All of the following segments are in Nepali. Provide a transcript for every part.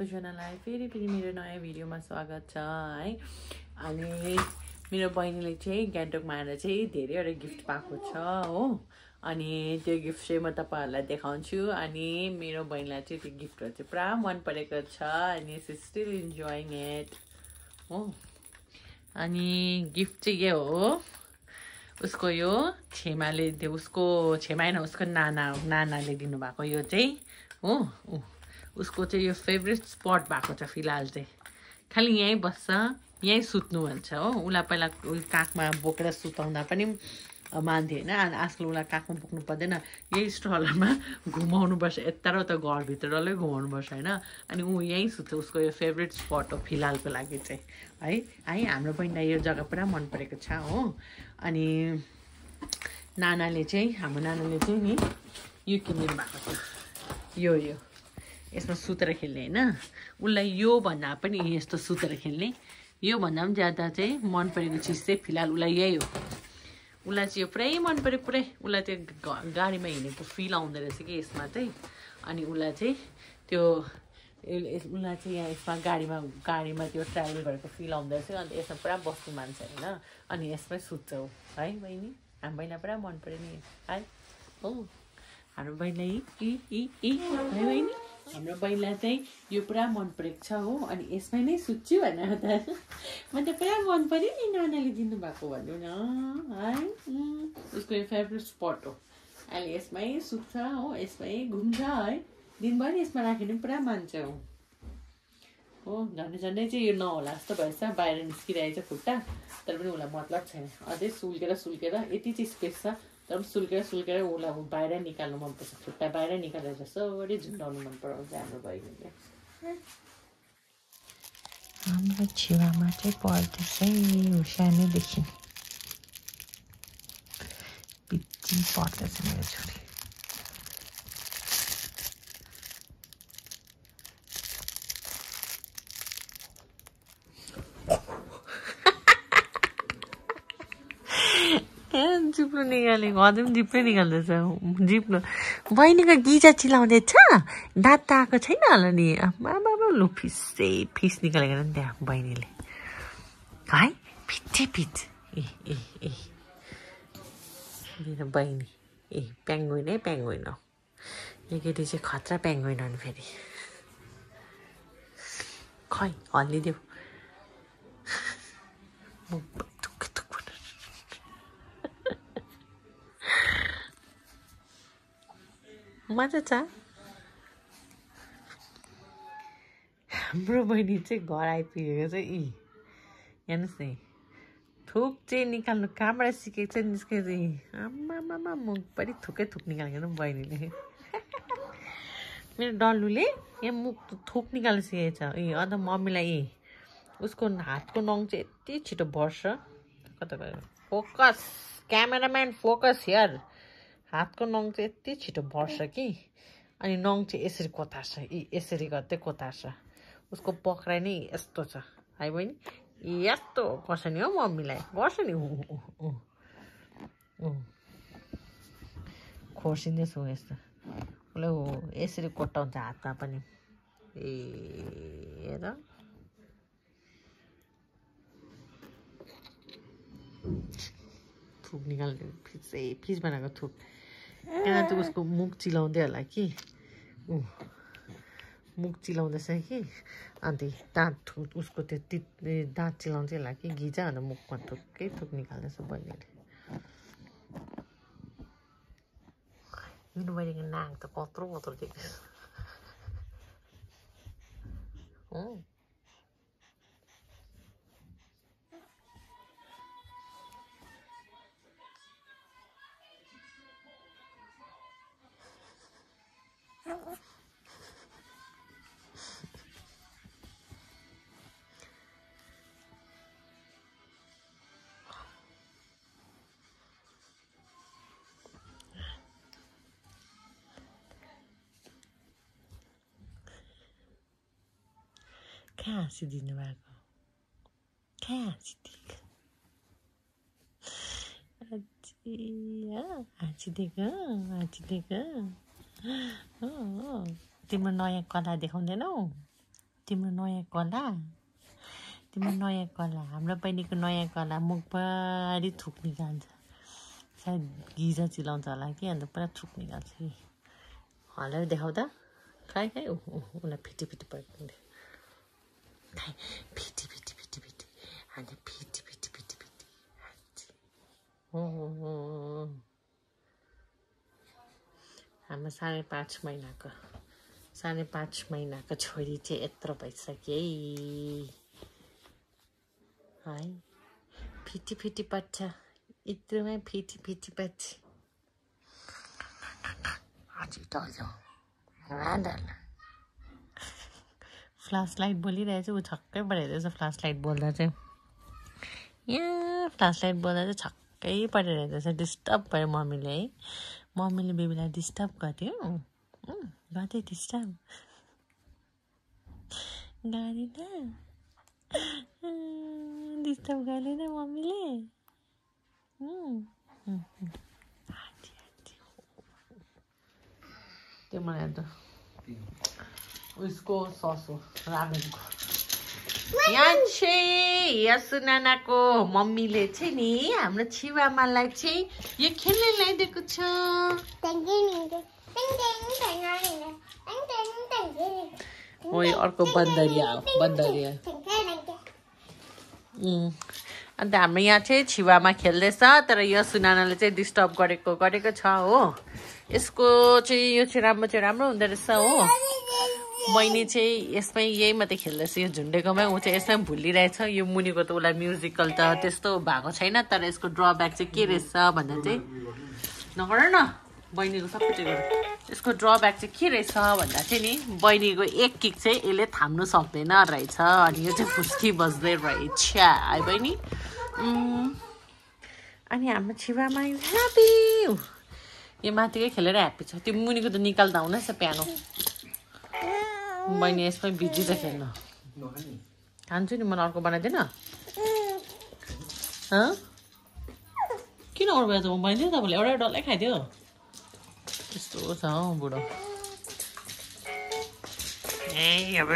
सबैजनालाई फेरि फेरि मेरो नयाँ भिडियोमा स्वागत छ है। अनि मेरो बहिनीले चाहिँ गान्तोकमा आएर चाहिँ धेरैवटा गिफ्ट पाएको छ हो। अनि त्यो गिफ्ट चाहिँ म तपाईँहरूलाई देखाउँछु। अनि मेरो बहिनीलाई चाहिँ त्यो गिफ्टहरू चाहिँ पुरा मन परेको छ। अनि स्टिल इन्जोइङ इट हो। अनि गिफ्ट चाहिँ के हो? उसको यो छेमाले त्यो उसको छेमा होइन उसको नाना नानाले दिनुभएको यो चाहिँ हो। उसको चाहिँ यो फेभरेट स्पट भएको छ फिलहाल चाहिँ। खालि यहीँ बस्छ यहीँ सुत्नु भन्छ हो। उसलाई पहिला काखमा बोकेर सुताउँदा पनि मान्थ्यो होइन। आजकल उसलाई काखमा बोक्नु पर्दैन। यही स्ट्रलरमा घुमाउनुपर्छ यता र उता घरभित्र डल्लै घुमाउनुपर्छ होइन। अनि ऊ यहीँ सुत्छ। उसको यो फेभरेट स्पट हो फिलहालको लागि चाहिँ। है है हाम्रो बहिनीलाई यो जग्गा पुरा मन परेको छ हो। अनि नानाले चाहिँ हाम्रो नानाले चाहिँ नि यो किनिदिनु भएको छ। यो यो। यसमा सुतेर खेल्ने होइन? उसलाई यो भन्दा पनि यस्तो सुतेर खेल्ने योभन्दा पनि ज्यादा चाहिँ मन परेको चिज चाहिँ फिलहाल उसलाई यही हो। उसलाई चाहिँ यो पुरै मन पऱ्यो पुरै। उसलाई त्यो गाडीमा हिँडेको फिल आउँदो रहेछ कि यसमा चाहिँ। अनि उसलाई चाहिँ त्यो उसलाई चाहिँ यहाँ यसमा गाडीमा गाडीमा त्यो ट्राभल गरेको फिल आउँदो रहेछ। अन्त यसमा पुरा बस्नु मान्छ होइन? अनि यसमै सुत्छ। है बहिनी? हाम्रो बहिनीलाई पुरा मन पऱ्यो नि। है? हो हाम्रो बहिनीलाई इ इ है बहिनी? हाम्रो बहिनीलाई चाहिँ यो पुरा मन परेको छ हो अनि यसमै नै सुत्छु भनेर त म त पुरा मन पऱ्यो नि नानाले दिनुभएको भन्नु न है? उसको यो फेभरेट स्पट हो। अहिले यसमै सुत्छ हो यसमै घुम्छ है? दिनभरि यसमा राख्यो भने पुरा मान्छ हो हो झन्डै झन्डै चाहिँ यो नहोला जस्तो भएछ बाहिर निस्किरहेको छ खुट्टा तर पनि उसलाई मतलब छैन। अझै सुल्केर सुल्केर यति चाहिँ स्पेस छ। तर सुल्केर सुल्केर उसलाई बाहिर निकाल्नु मनपर्छ। खुट्टा बाहिर निकालेर जसरी झुन्डाउनु मन पराउँछ हाम्रो बहिनीले हाम्रो छेउमा चाहिँ पढ्दैछ सानैदेखि पिच्ची पढ्दैछ मेरो छोरी। जिप्लो निकालेको अझै पनि जिप्लै निकाल्दैछ जिप्लो बहिनीको गिजा चिलाउँदैछ दाँत त आएको छैन होला नि बाबा लु फिसै फिस निकालेको नि त्यहाँ बहिनीले है फिचै फिच ए ए ए मेरो बहिनी ए प्याङ्गुइन है प्याङ्गुइन हो यो केटी चाहिँ खतरा प्याङ्गुइन हो नि फेरि खै हल्लिदेऊ मजा छ हाम्रो बहिनी चाहिँ घर आइपुगेको चाहिँ यी। हेर्नुहोस् नि। थुक चाहिँ निकाल्नु कहाँबाट सिकेको छ निस्केको चाहिँ आमामा मुखभरि थुकै थुक निकालेको बहिनीले। मेरो डल्लुले यहाँ मुख थुक निकाल्नु सिकेको छ। ए अन्त मम्मीलाई उसको हातको नङ चाहिँ यति छिटो बढ्छ। कता फोकस क्यामेराम्यान फोकस हेयर हातको नङ चाहिँ यति छिटो बढ्छ कि? अनि नङ चाहिँ यसरी कोतार्छ। यसरी गर्दै कोतार्छ। उसको पक्राइ नै यस्तो छ। है बहिनी यस्तो गर्छ नि हौ मम्मीलाई। गर्छ नि। खोर्सिँदैछु यस्तो। उसले हो यसरी कोटाउँछ हातमा पनि। ए हेर। थुक निकाल्ने फिसै फिस बनाएको थुक। त्यहाँ त उसको मुख चिलाउँदै होला कि। ऊ मुख चिलाउँदैछ कि। अन्त दाँत उसको त्यो तित दाँत चिलाउँदै होला कि घिजा अन्त मुखमा थुक्कै थुक निकाल्दैछ बहिनीले। मेरो बहिनीको नाक त कत्रो कत्रो देख्छ कहाँ हाँसिदिनु भएको कहाँ हाँसिदिएको हाँसिदिएको हाँसिदिएको तिम्रो नयाँ कला देखाउँदैनौ तिम्रो नयाँ कला तिम्रो नयाँ कला हाम्रो बहिनीको नयाँ कला मुखभरि थुक निकाल्छ सायद गिजा चिलाउँछ होला कि अन्त पुरा थुक निकाल्छ कि हल्लाएर देखाउँदा ऊ ऊ, उसलाई फिटी फिटी पड्किँदै खाइ फिटी फिटी फिटी फिटी अनि फिटी फिटी फिटी फिटी हो हो हो हो। हाम्रो साढे पाँच महिनाको साढे पाँच महिनाको छोरी चाहिँ यत्रो भइसक्यो है है फिटी फिटी पट्छ यत्रोमै फिटी फिटी पट्छ हजुर फ्लास लाइट बोलिरहेछ ऊ छक्कै परेको छ फ्लास लाइट बोल्दा चाहिँ। यहाँ फ्लास लाइट बोल्दा चाहिँ छक्कै परिरहेको छ डिस्टर्ब भयो मम्मीले है। मम्मीले बेबीलाई डिस्टर्ब गर्थ्यो गर्थ्यो डिस्टर्ब। गरेन। डिस्टर्ब गरेन मम्मीले। त्यो मलाई अन्त उसको सस हो रामेनको यहाँ चाहिँ यसु नानाको मम्मीले चाहिँ नि हाम्रो छिवामालाई चाहिँ यो खेल्ने ल्याइदिएको छ। अर्को बन्दरिया हो बन्दरिया. अन्त हाम्रो यहाँ चाहिँ छिवामा खेल्दैछ तर यो सुनानाले चाहिँ डिस्टर्ब गरेको गरेको छ हो। यसको चाहिँ यो चाहिँ राम्रो चाहिँ राम्रो हुँदो रहेछ हो। बहिनी चाहिँ यसमै यही मात्रै खेल्दैछ यो झुन्डेकोमै ऊ चाहिँ यसमै भुलिरहेछ। यो मुनिको त उसलाई म्युजिकल त त्यस्तो भएको छैन तर यसको ड्रब्याक चाहिँ के रहेछ भन्दा चाहिँ नगर न बहिनीको सबै त्यो। यसको ड्रब्याक चाहिँ के रहेछ भन्दा चाहिँ नि बहिनीको एक किक चाहिँ यसले थाम्नु सक्दैन रहेछ अनि यो चाहिँ फुस्की बज्दै रहेछ। है बहिनी? अनि हाम्रो छिवामा ह्याप्पी यो माथिकै खेलेर ह्याप्पी छ। त्यो मुनिको त निकाल्दा हुनेछ प्यानो। बहिनी यसमै बिजी छ खेल्न खान्छु नि मलाई अर्को बनाइदिएन हँ? किन अरू बेला त म बनिदिएँ तपाईँले एउटै डल्लै खाइदियो। त्यस्तो छ हौ बुढो। ए अब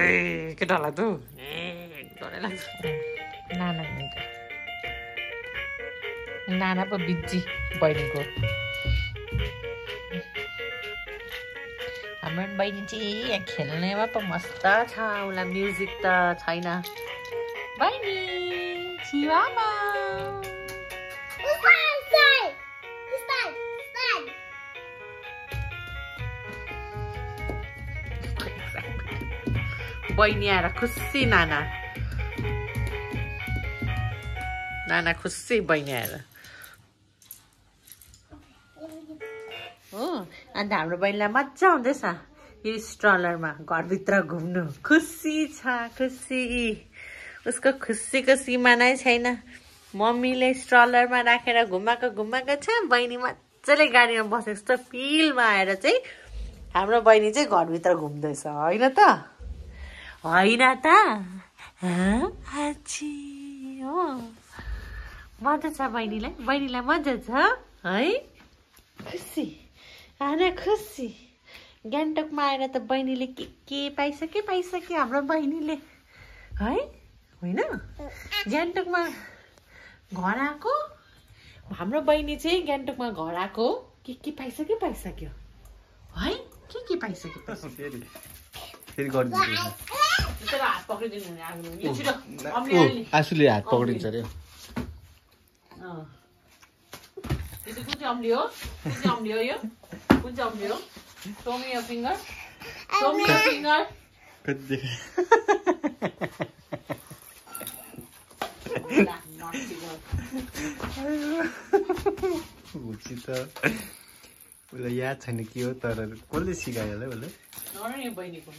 के डर लाग्दो ए डरै लाग्छ। नाना। नाना पो बिजी बहिनीको। हाम्रो बहिनी चाहिँ यहाँ खेल्नेमा पो मस्त छ उसलाई म्युजिक त छैन बहिनी छिवामा बहिनी आएर खुसी नाना नाना खुसी बहिनी आएर हो अन्त हाम्रो बहिनीलाई मजा आउँदैछ। यो स्ट्रलरमा घरभित्र घुम्नु। खुसी छ खुसी। उसको खुसीको सीमा नै छैन। मम्मीले स्ट्रलरमा राखेर घुमाएको घुमाएको छ। बहिनी मजाले गाडीमा बसेको जस्तो फिलमा आएर चाहिँ हाम्रो बहिनी चाहिँ घरभित्र घुम्दैछ। होइन त? होइन त? मजा छ बहिनीलाई। बहिनीलाई मजा छ है? खुसी। आना खुसी। गान्तोकमा आएर त बहिनीले के के पाइसके पाइसक्यो हाम्रो बहिनीले? है? होइन? गान्तोकमा घर आएको? हाम्रो बहिनी चाहिँ गान्तोकमा घर आएको के के पाइसक्यो पाइसक्यो? है? के के पाइसक्यो। आँसुले हात पक्रिन्छ अरे। अम्ली हो अम्ली हो यो? कुन चाहिँ हो Show me your finger. Show me your finger. कति. भुची त उसलाई याद छैन के हो तर कसले सिकायो होला उसलाई नि बहिनीको